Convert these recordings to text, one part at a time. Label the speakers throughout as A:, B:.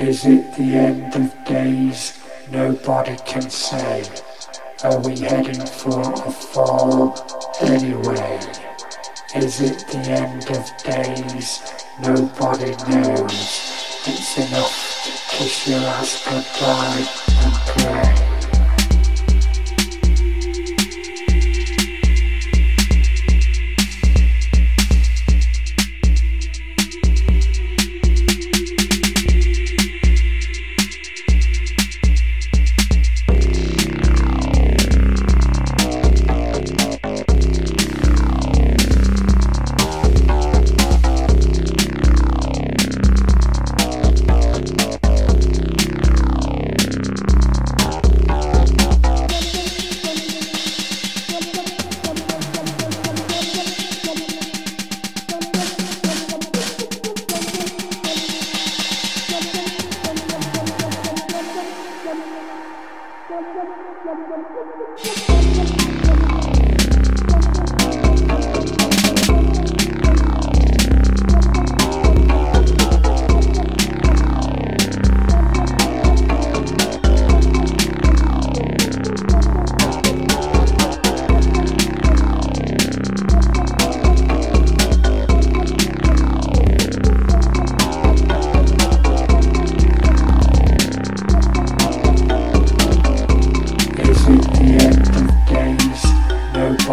A: Is it the end of days? Nobody can say. Are we heading for a fall anyway? Is it the end of days? Nobody knows. It's enough to kiss your ass goodbye and pray.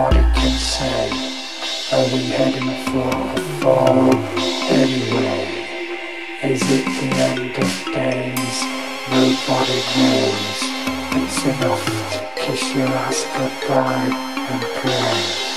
A: Nobody can say. Are we heading for a fall anyway? Is it the end of days? Nobody knows. It's enough to kiss your ass goodbye and pray.